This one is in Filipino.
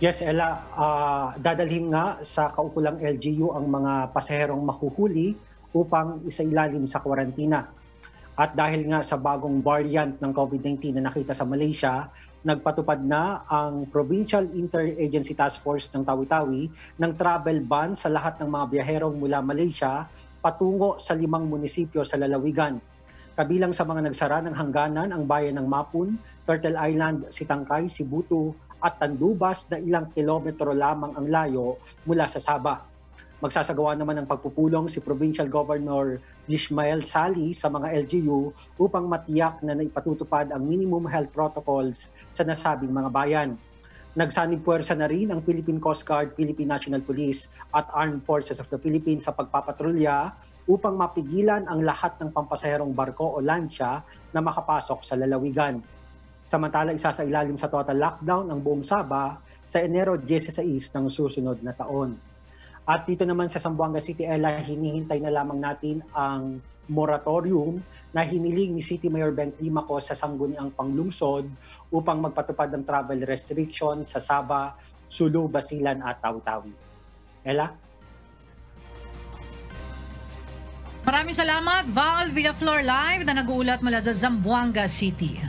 Yes, Ella, ah, dadalhin nga sa kaukulang LGU ang mga pasaherong mahuhuli upang isailalim sa kwarantina. At dahil nga sa bagong variant ng COVID-19 na nakita sa Malaysia, nagpatupad na ang Provincial Interagency Task Force ng Tawi-Tawi ng travel ban sa lahat ng mga biyaherong mula Malaysia patungo sa limang munisipyo sa lalawigan. Kabilang sa mga nagsara ng hangganan ang bayan ng Mapun, Turtle Island, Sitangkay, Sibutu at Tandubas na ilang kilometro lamang ang layo mula sa Sabah. Magsasagawa naman ng pagpupulong si Provincial Governor Ishmael Sali sa mga LGU upang matiyak na naipatutupad ang minimum health protocols sa nasabing mga bayan. Nagsanib puwersa na rin ang Philippine Coast Guard, Philippine National Police at Armed Forces of the Philippines sa pagpapatrolya upang mapigilan ang lahat ng pampasaherong barko o lansya na makapasok sa lalawigan. Samantala, isa sa ilalim sa total lockdown ang buong Sabah sa Enero 16 ng susunod na taon. At dito naman sa Zamboanga City, Ella, hinihintay na lamang natin ang moratorium na hiniling ni City Mayor Ben Climaco sa sangguniang panglungsod upang magpatupad ng travel restriction sa Sabah, Sulu, Basilan at Tawi-Tawi. Ella? Maraming salamat, Val Villaflor Live na nag-uulat mula sa Zamboanga City.